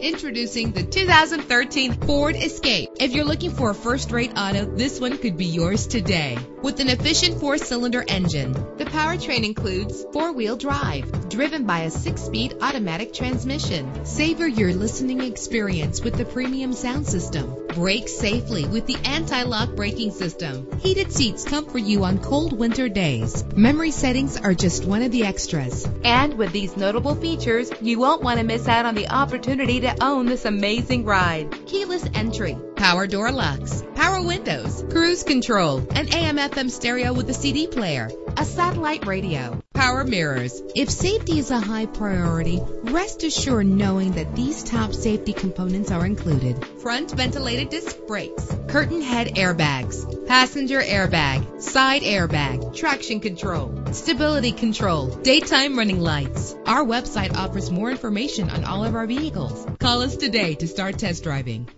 Introducing the 2013 Ford Escape. If you're looking for a first-rate auto, this one could be yours today. With an efficient four-cylinder engine, the powertrain includes four-wheel drive, driven by a six-speed automatic transmission. Savor your listening experience with the premium sound system. Brake safely with the anti-lock braking system. Heated seats comfort you on cold winter days. Memory settings are just one of the extras. And with these notable features, you won't want to miss out on the opportunity to own this amazing ride. Keyless entry, power door locks, power windows, cruise control, an AM FM stereo with a CD player, a satellite radio, power mirrors. If safety is a high priority, rest assured knowing that these top safety components are included. Front ventilated disc brakes, curtain head airbags, passenger airbag, side airbag, traction control, stability control, daytime running lights. Our website offers more information on all of our vehicles. Call us today to start test driving.